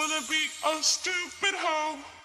wanna be a stupid hoe.